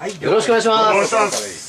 はい、よろしくお願いします。